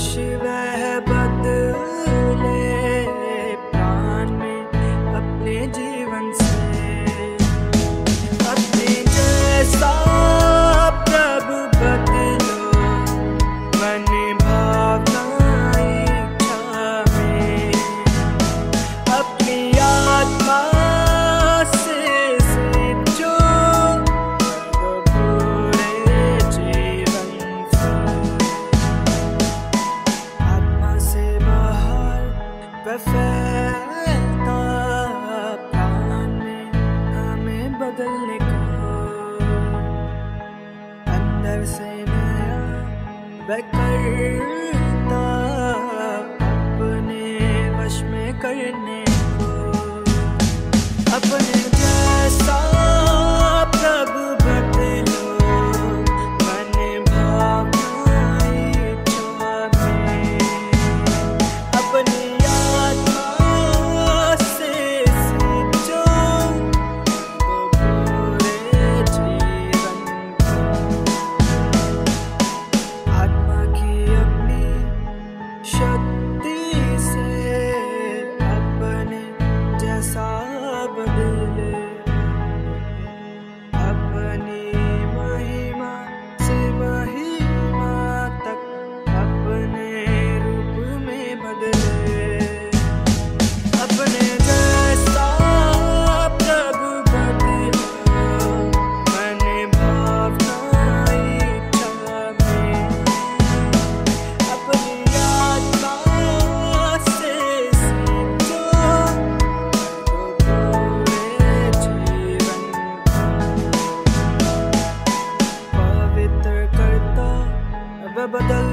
失败 बसता पाने हमें बदलने को अंदर से नया बेकर ever but the